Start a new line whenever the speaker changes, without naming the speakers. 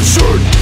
Revolution